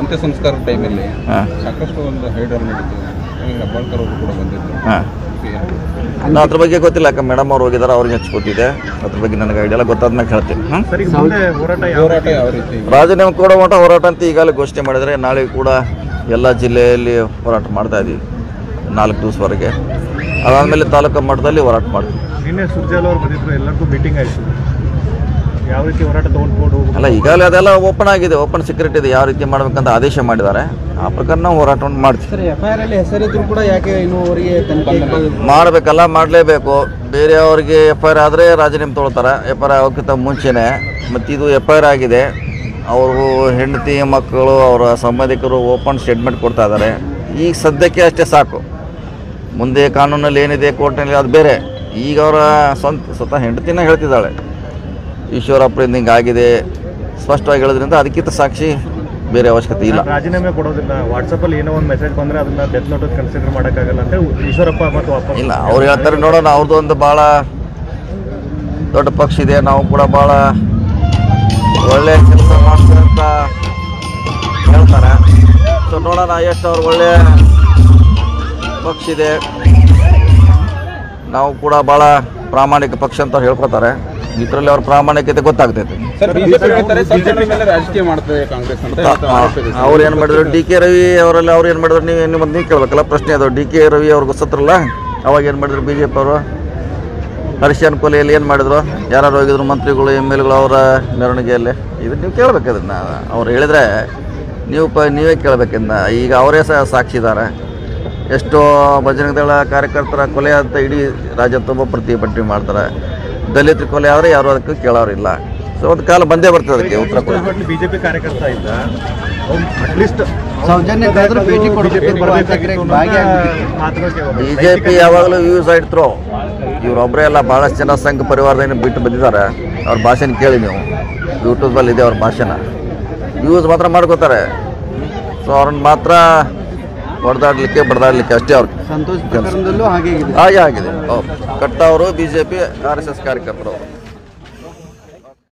ಅಂತ್ಯ ಸಂಸ್ಕಾರ ಟೈಮಲ್ಲಿ ಹಾಂ. ಸಾಕಷ್ಟು ಒಂದು ಹೈಡರ್ ನಡೀತು ಹೆಬ್ಬಾಳ್ಕರ್ ಅವರು ಕೂಡ ಬಂದಿದ್ದರು ಅದ್ರ ಬಗ್ಗೆ ಗೊತ್ತಿಲ್ಲ ಯಾಕೆ ಮೇಡಮ್ ಅವ್ರು ಹೋಗಿದ್ದಾರೆ ಅವ್ರಿಗೆ ಹೆಚ್ಚು ಗೊತ್ತಿದೆ. ಅದ್ರ ಬಗ್ಗೆ ನನಗೆ ಐಡಿಯಾ ಎಲ್ಲ ಗೊತ್ತಾದ್ಮೇಲೆ ಹೇಳ್ತೀನಿ. ರಾಜೀನಾಮೆ ಕೊಡೋ ಮಟ್ಟ ಹೋರಾಟ ಅಂತ ಈಗಾಗಲೇ ಘೋಷಣೆ ಮಾಡಿದರೆ ನಾಳೆ ಕೂಡ ಎಲ್ಲ ಜಿಲ್ಲೆಯಲ್ಲಿ ಹೋರಾಟ ಮಾಡ್ತಾ ಇದ್ದೀವಿ ನಾಲ್ಕು ದಿವಸವರೆಗೆ. ಅದಾದಮೇಲೆ ತಾಲೂಕು ಮಟ್ಟದಲ್ಲಿ ಹೋರಾಟ ಮಾಡ್ತೀವಿ. ನಿನ್ನೆ ಸುರ್ಜಾಲ್ ಅವ್ರು ಬಂದಿದ್ರು ಎಲ್ಲರಿಗೂ ಮೀಟಿಂಗ್ ಆಯಿತು. ಯಾವ ರೀತಿ ಹೋರಾಟ ತಗೊಂಡು ಅಲ್ಲ ಈಗಾಗಲೇ ಅದೆಲ್ಲ ಓಪನ್ ಆಗಿದೆ. ಓಪನ್ ಸೀಕ್ರೆಟ್ ಇದೆ. ಯಾವ ರೀತಿ ಮಾಡ್ಬೇಕಂತ ಆದೇಶ ಮಾಡಿದ್ದಾರೆ. ಆ ಪ್ರಕಾರ ನಾವು ಹೋರಾಟವನ್ನು ಮಾಡ್ತೀವಿ. ಮಾಡ್ಬೇಕಲ್ಲ ಹೆಸರಿದ್ರು ಕೂಡ ಯಾಕೆ ಮಾಡಬೇಕಲ್ಲ ಮಾಡಲೇಬೇಕು. ಬೇರೆಯವ್ರಿಗೆ ಎಫ್ ಐ ಆರ್ ಆದರೆ ರಾಜೀನಾಮೆ ತೊಗೊಳ್ತಾರೆ. ಎಫ್ ಐ ಆರ್ ಆಗೋಕ್ಕಿಂತ ಮುಂಚೆನೇ ಮತ್ತು ಇದು ಎಫ್ ಐ ಆರ್ ಆಗಿದೆ. ಅವರು ಹೆಂಡತಿ ಮಕ್ಕಳು ಅವರ ಸಂಬಂಧಿಕರು ಓಪನ್ ಸ್ಟೇಟ್ಮೆಂಟ್ ಕೊಡ್ತಾ ಇದ್ದಾರೆ. ಈಗ ಸದ್ಯಕ್ಕೆ ಅಷ್ಟೇ ಸಾಕು. ಮುಂದೆ ಕಾನೂನಲ್ಲಿ ಏನಿದೆ ಕೋರ್ಟ್ನಲ್ಲಿ ಅದು ಬೇರೆ. ಈಗ ಅವರ ಸ್ವಂತ ಸ್ವತಃ ಹೆಂಡತಿನ ಹೇಳ್ತಿದ್ದಾಳೆ. ಈಶ್ವರಪ್ಪರಿಂದ ಹಿಂಗಾಗಿದೆ ಸ್ಪಷ್ಟವಾಗಿ ಹೇಳೋದ್ರಿಂದ ಅದಕ್ಕಿಂತ ಸಾಕ್ಷಿ ಬೇರೆ ಅವಶ್ಯಕತೆ ಇಲ್ಲ. ರಾಜೀನಾಮೆ ಕೊಡೋದಿಲ್ಲ. ವಾಟ್ಸಪ್ಪಲ್ಲಿ ಏನೋ ಒಂದು ಮೆಸೇಜ್ ಬಂದರೆ ಅದನ್ನ ಡೆತ್ ನೋಟ್ ಕನ್ಸಿಡರ್ ಮಾಡೋಕ್ಕಾಗಲ್ಲ ಅಂತ ಈಶ್ವರಪ್ಪ ಮತ್ತು ವಾಪಸ್ ಇಲ್ಲ ಅವ್ರು ಹೇಳ್ತಾರೆ ನೋಡೋಣ ಅವ್ರದ್ದು ಒಂದು ಭಾಳ ದೊಡ್ಡ ಪಕ್ಷ ಇದೆ. ನಾವು ಕೂಡ ಭಾಳ ಒಳ್ಳೆ ಕೆಲಸ ಮಾಡ್ತಾರೆ ಅಂತ ಹೇಳ್ತಾರೆ. ಸೊ ನೋಡೋಣ ಎಷ್ಟು ಅವ್ರು ಒಳ್ಳೆ ಪಕ್ಷ ಇದೆ. ನಾವು ಕೂಡ ಭಾಳ ಪ್ರಾಮಾಣಿಕ ಪಕ್ಷ ಅಂತ ಹೇಳ್ಕೊತಾರೆ ಇದರಲ್ಲಿ ಅವ್ರ ಪ್ರಾಮಾಣಿಕತೆ ಗೊತ್ತಾಗ್ತೈತೆ. ಅವ್ರು ಏನು ಮಾಡಿದ್ರು? ಡಿ ಕೆ ರವಿ ಅವರಲ್ಲಿ ಅವ್ರು ಏನು ಮಾಡಿದ್ರು? ನೀವು ನಿಮ್ಮ ನೀವು ಕೇಳಬೇಕಲ್ಲ ಪ್ರಶ್ನೆ ಅದು. ಡಿ ಕೆ ರವಿ ಅವ್ರಿಗೆ ಗೊತ್ತತ್ರಲ್ಲ? ಅವಾಗ ಏನು ಮಾಡಿದ್ರು ಬಿ ಜೆ ಪಿ ಅವರು? ಹರಿಶನ್ ಕೊಲೆಯಲ್ಲಿ ಏನು ಮಾಡಿದ್ರು? ಯಾರು ಹೋಗಿದ್ರು ಮಂತ್ರಿಗಳು ಎಂ ಎಲ್ಗಳು ಅವರ ಮೆರವಣಿಗೆಯಲ್ಲಿ? ಇದು ನೀವು ಕೇಳ್ಬೇಕು ಅದನ್ನು ಅವ್ರು ಹೇಳಿದ್ರೆ ನೀವು ಪ ನೀವೇ ಕೇಳ್ಬೇಕಿಂದ ಈಗ ಅವರೇ ಸಹ ಸಾಕ್ಷಿದ್ದಾರೆ ಎಷ್ಟೋ ಭಜನೆ ದಳ ಕಾರ್ಯಕರ್ತರ ಕೊಲೆ ಅಂತ ಇಡೀ ರಾಜ್ಯ ತುಂಬ ಪ್ರತಿಭಟನೆ ಮಾಡ್ತಾರೆ. ದಲಿತರ ಕೊಲೆ ಆದರೆ ಯಾರು ಅದಕ್ಕೆ ಕೇಳೋರಿಲ್ಲ. ಸೊ ಒಂದು ಕಾಲ ಬಂದೇ ಬರ್ತದೆ ಅದಕ್ಕೆ ಉತ್ತರ ಕೊಡಿ ಬಿಜೆಪಿ ಕಾರ್ಯಕರ್ತ at least B J P ಯಾವಾಗಲೂ ಯೂಸ್ ಆಯ್ತು ಥ್ರೋ ಇವರೊಬ್ಬರೇ ಎಲ್ಲ ಭಾಳಷ್ಟು ಜನ ಸಂಘ ಪರಿವಾರದಿಂದ ಬಿಟ್ಟು ಬಂದಿದ್ದಾರೆ. ಅವ್ರ ಭಾಷೆನ ಕೇಳಿ ನೀವು. ಯೂಟ್ಯೂಬಲ್ಲಿ ಇದೆ ಅವ್ರ ಭಾಷೆನ. ಯೂಸ್ ಮಾತ್ರ ಮಾಡ್ಕೋತಾರೆ. ಸೊ ಅವ್ರನ್ನ ಮಾತ್ರ ಹೊಡೆದಾಡ್ಲಿಕ್ಕೆ ಬಡ್ದಾಡ್ಲಿಕ್ಕೆ ಅಷ್ಟೇ ಅವ್ರಿಗೆ ಸಂತೋಷ್ ಪ್ರಕರಣದಲ್ಲೂ ಹಾಗೆ ಆಗಿದೆ. ಹಾಗೆ ಆಗಿದೆ. ಅವ್ರು ಕಟ್ಟ ಅವರು B J P R S S ಕಾರ್ಯಕರ್ತರು. ಅವರು